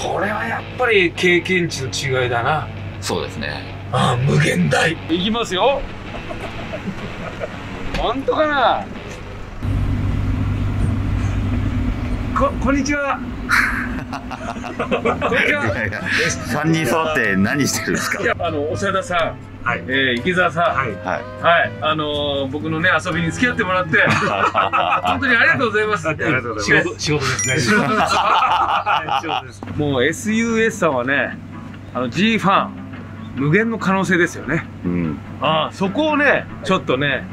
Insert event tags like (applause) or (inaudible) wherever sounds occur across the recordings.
これはやっぱり経験値の違いだな。そうですね。ああ無限大。いきますよ。本当かな？ここんにちはこんにちは3人揃って何してるんですか？いやあの長田さんはい。えー、池澤さん、はい、はいはい、あのー、僕のね、遊びに付き合ってもらって、(laughs) 本当にありがとうございます。ありがとうございます。仕事ですね。仕事ですはい仕事です。もう SUS さんはね、あの G ファン、無限の可能性ですよね。うんああ、そこをね、ちょっとね、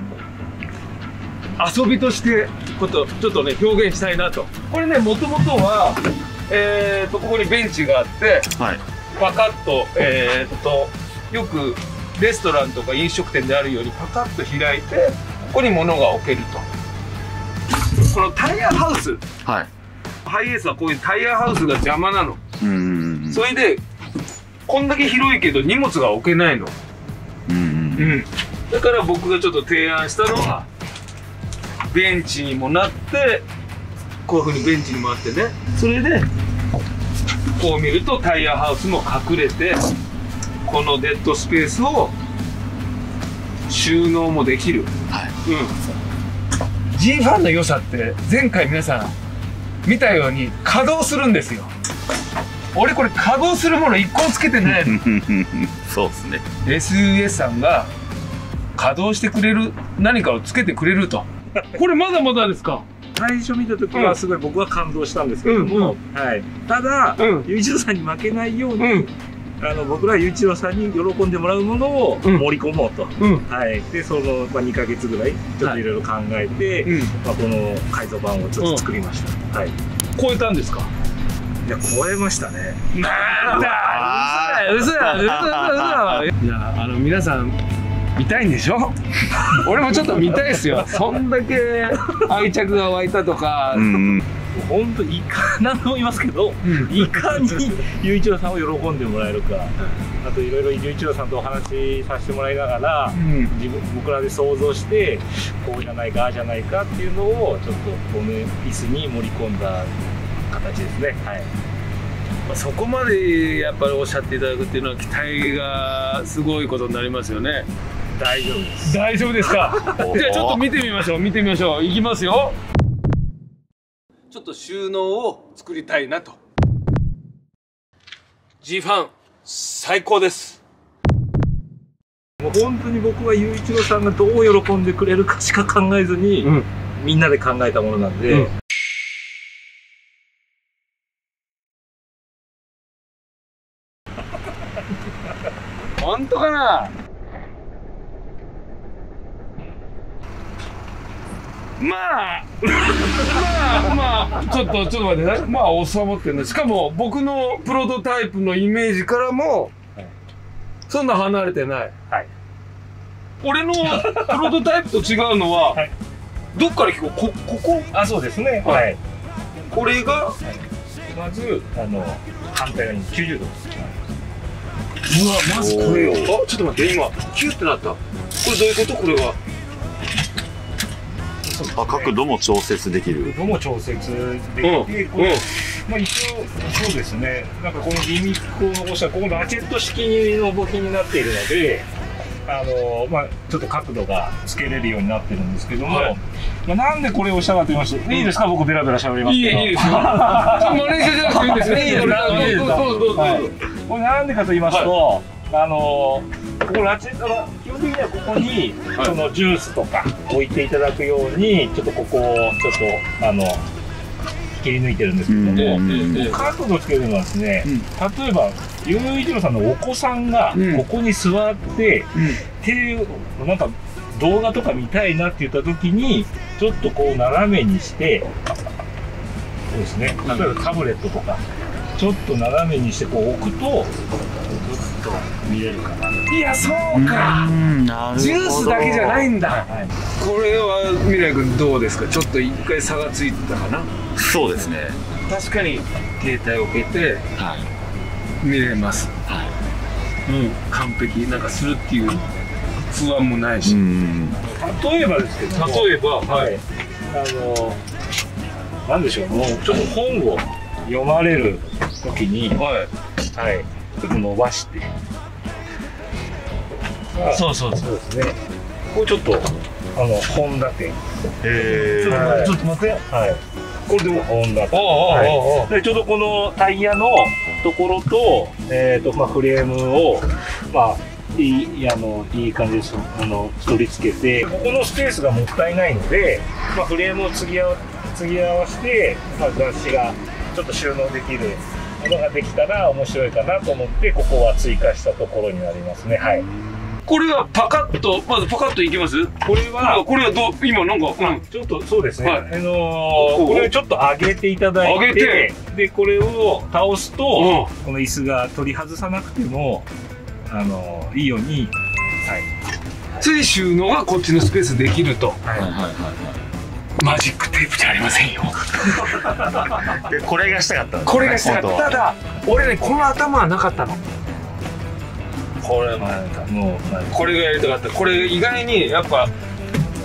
遊びとして、こと、ちょっとね、表現したいなと。これね、もともとは、えーと、ここにベンチがあって、はいパカッと、えーと、よくレストランとか飲食店であるようにパカッと開いて、ここに物が置けると。このタイヤハウス、はいハイエースはこういうタイヤハウスが邪魔なの。うんうんそれで、こんだけ広いけど荷物が置けないの。うん。だから僕がちょっと提案したのは、ベンチにもなって、こういう風にベンチにもあってね。それで、こう見るとタイヤハウスも隠れて、このデッドスペースを収納もできる。はいうん。G ファンの良さって前回皆さん見たように稼働するんですよ。俺これ稼働するもの一個もつけてないの。(laughs) そうですね SUS さんが稼働してくれる何かをつけてくれると。これまだまだですか？最初見た時はすごい僕は感動したんですけどうんも、はい。ただ、うんゆういちろうさんに負けないように、うんあの僕らはゆういちろうさんに喜んでもらうものをうん盛り込もうと。うんはい。で、その、まあ、2ヶ月ぐらい、ちょっといろいろ考えて、うん。まあ、この改造版をちょっと作りました。はい。い超えたんですか？や、超えましたね。なんだ。嘘だ。嘘だ。嘘だ。嘘だ。いやあの皆さん見たいんでしょ？(laughs) 俺もちょっと見たいですよ。そんだけ愛着が湧いたとか。うんうん本当いか何度も言いますけど、うんいかに雄一郎さんを喜んでもらえるか、あといろいろ雄一郎さんとお話しさせてもらいながら、うん自分僕らで想像してこうじゃないかああじゃないかっていうのをちょっとこの椅子に盛り込んだ形ですねはいそこまでやっぱりおっしゃっていただくっていうのは期待がすごいことになりますよね。大丈夫です大丈夫ですか？(laughs) じゃあちょっと見てみましょう。見てみましょう。いきますよ。ちょっと収納を作りたいなと。G ファン最高です。もう本当に僕は雄一郎さんがどう喜んでくれるかしか考えずに、うんみんなで考えたものなんで、うん (laughs) 本当かな？まあ、まあ、まあ、ちょっと、ちょっと待ってね。まあ、収まってんだ。しかも、僕のプロトタイプのイメージからもはい、そんな離れてない。はい俺の (laughs) プロトタイプと違うのは、はいどっから聞こう？こ、ここ？あそうですねははいい、これが、まずあの反対側に90度うわ、まずこれよ。あ、ちょっと待って、今、キュッてなった。これどういうこと？これは。あ角度も調節できる。度も調節でうん。きて、これまあ、一応そうですね。なんかこのギミックを残したここラチェット式の部品になっているのであのまあ、ちょっと角度がつけれるようになってるんですけども、はい。まあ、なんでこれをしたかと言いますと、いいですか？僕ベラベラ喋りますいいけど。え、いいです。よ。(laughs) マネージャーじゃなくていいんです。よ。いいです。かこれなんでかと言いますと、あのここラチェットの基本的にはここに、はい。そのジュースとか置いていただくようにちょっとここをちょっとあの切り抜いてるんですけども、うんええ角度つけるのはですね、例えばゆういちろさんのお子さんがうん。ここに座って、手をなんか動画とか見たいなって言った時にちょっとこう斜めにしてそうですね。例えばタブレットとかちょっと斜めにしてこう置くとと見れるかな、いや、そうか。うんなるほど。ジュースだけじゃないんだ。はい、これは未来君どうですか？ちょっと一回差がついてたかな？そうですね。確かに携帯を置けてはい。見れます。はうん完璧なんかするっていう不安もないいし、うん例えばですけども例えばはい、あのなんでしょうもうちょっと本を読まれる時に、はい。はい、ちょっと伸ばして。まあそうそうそうですね。これちょっと、あの、本立て。へちょっと待ってちょっと待ってはい。これでも本立て。おうおうおうおうでちょうどこのタイヤのところと,、えーとまあ、フレームを、まあ、いいあのいい感じでそあの取り付けてここのスペースがもったいないので、まあ、フレームを継ぎ合わ継ぎ合わせて、まあ、雑誌がちょっと収納できるものができたら面白いかなと思ってここは追加したところになりますね。はい。これはパカッとまずパカッといきます？これはこれはどう今なんかうん。ちょっとそうですね、はい。あのーこれをちょっと上げていただいて上げて。でこれを倒すと、うん。この椅子が取り外さなくてもあのーいいように。つい。収納がこっちのスペースできると。はい、はいはいはいはいマジックテープじゃありませんよ。これがしたかったねこれがしたかった。ただ俺ねこの頭はなかったの。これまあもう、まあ、これがやりたかった。これ意外にやっぱ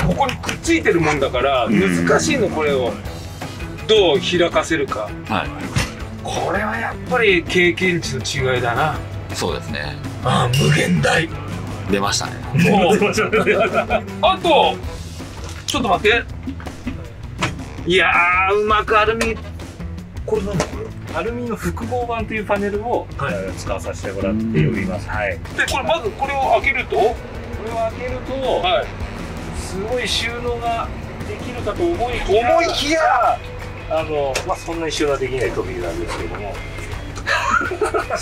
ここにくっついてるもんだからうん難しいのこれを。どう開かせるか。はこれはやっぱり経験値の違いだな。いそうですね。ああ無限大。出ましたね。もう。(laughs) あとちょっと待っていやーうまくアルミ。これ何これアルミの複合板というパネルを、はい。えー使わさせてもらっております、はい、でこれまずこれを開けると？これを開けると、はい。すごい収納ができるかと思いきや思いきや！あの、まあ、そんなに収納できない扉なんですけども。(laughs)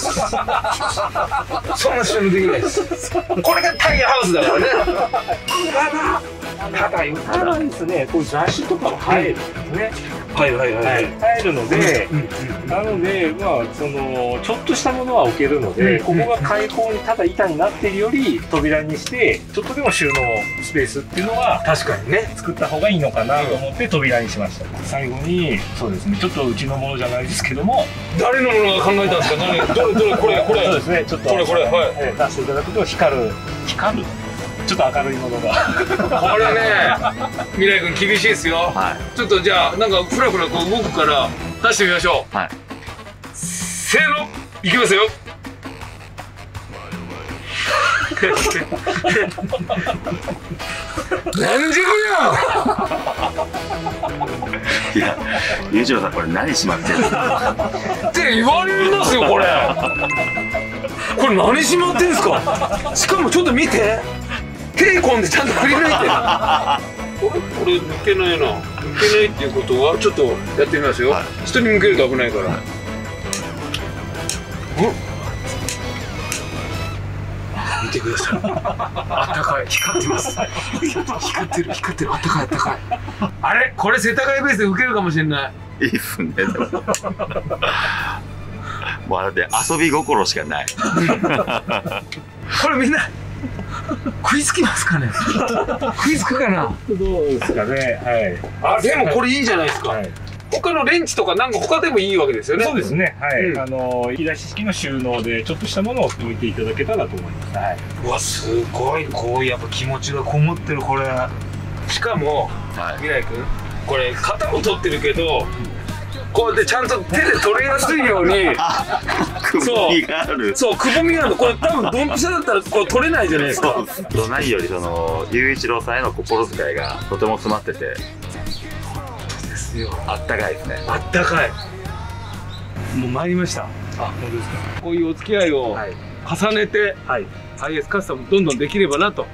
そんな収納できないです。これがタイヤハウスだからね。た (laughs) だただただですね。こう雑誌とかも入るんですね、はいはいはいはい、入るので、うんなので、まあ、そのちょっとしたものは置けるので、うんここが開放にただ板になっているより扉にしてちょっとでも収納スペースっていうのは確かにね。作った方がいいのかなと思って扉にしました、最後にそうですね。ちょっとうちのものじゃないですけども誰のものが考えたんですか？何？どれどれこれこれ。そうですね。ちょっとこれこれはい。えー出していただくと光る。光るちょっと明るいものが。これね未来君厳しいですよ。はい。ちょっとじゃあなんかフラフラこう動くから出してみましょう。はい。せーのいきますよ。何時や。いや裕次郎さんこれ何しまってるんですかって言われますよこれ。これ何しまってんすか？しかもちょっと見て手込んでちゃんとくり抜いてる。これこれ抜けないな。抜けないっていうことはちょっとやってみますよ、はい。人に向けると危ないから、うん。見てください。あったかい。光ってます。光ってる光ってる。あったかいあったかい。あれ？これ世田谷ベースで受けるかもしれない。いいっすね。でももうあれで遊び心しかない。これみんな食いつきますかね？食いつくかな？どうですかね。はい。あでもこれいいじゃないですか、はい。他のレンチとかなんか他でもいいわけですよね。そうですね。はい、うんあの引き出し式の収納でちょっとしたものを置いていただけたらと思います。はい。うわすごい。こうやっぱ気持ちがこもってるこれ。しかもはい。未来君これ型も取ってるけどこうやってちゃんと手で取れやすいように。くぼみがある。そうくぼみがあるの。これ多分ドンピシャだったらこれ取れないじゃないですか。そうですどないよりその雄一郎さんへの心遣いがとても詰まってて。ですよ。あったかいですね。あったかい。もう参りました。あ本当ですこういうお付き合いを重ねて、はい。IS カスタムどんどんできればなと。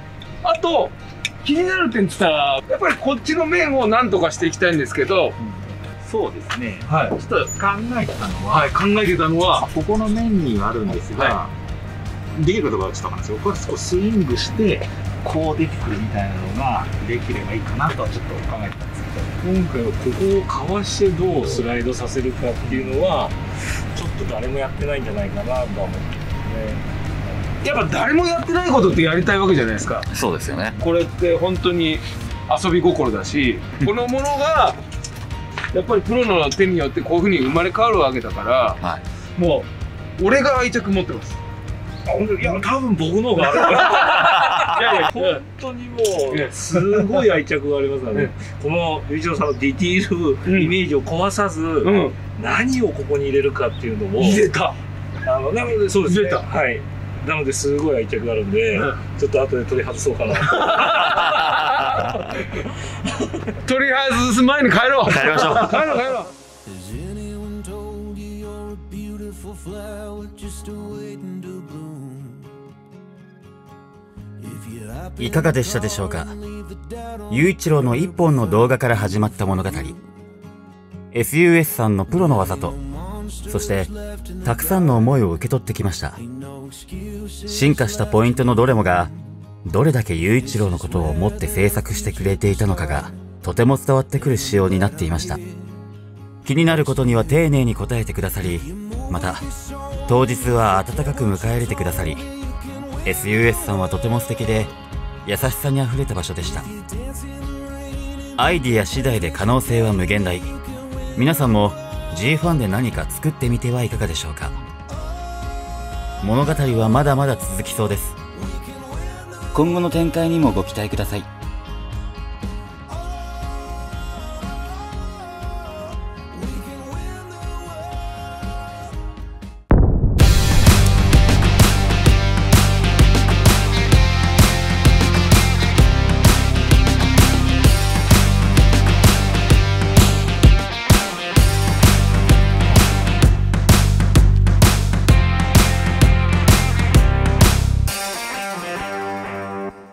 あと気になる点って言ったらやっぱりこっちの面をなんとかしていきたいんですけどそうですね。はい、ちょっと考えてたのは、はい、考えてたのはここの面にはあるんですが、はできるかどうかはちょっとわかんないですよ。これ少しスイングして、こう出てくるみたいなのができればいいかなとはちょっと考えてたんですけど。今回はここをかわしてどうスライドさせるかっていうのはちょっと誰もやってないんじゃないかなとは思ってやっぱ誰もやってないことってやりたいわけじゃないですかそうですよねこれって本当に遊び心だしこのものがやっぱりプロの手によってこういうふうに生まれ変わるわけだからはい。もう俺が愛着持ってます。いや多分僕の方がある (laughs) やいや本当にもう、すごい愛着がありますので、このゆういちろうさんのディティール、イメージを壊さず、うん。何をここに入れるかっていうのを、入れた。あのなので、そうですね。入れた。はい。なので、すごい愛着があるんで、うん。ちょっと後で取り外そうかな。(laughs) 取り外す前に帰ろう。帰りましょう。(laughs) 帰ろう帰ろう。いかがでしたでしょうか？雄一郎の一本の動画から始まった物語。SUS さんのプロの技とそしてたくさんの思いを受け取ってきました進化したポイントのどれもがどれだけ雄一郎のことを思って制作してくれていたのかがとても伝わってくる仕様になっていました。気になることには丁寧に答えてくださりまた当日は温かく迎え入れてくださり SUS さんはとても素敵で優しさにあふれた場所でした。アイディア次第で可能性は無限大。皆さんも G ファンで何か作ってみてはいかがでしょうか？物語はまだまだ続きそうです。今後の展開にもご期待ください。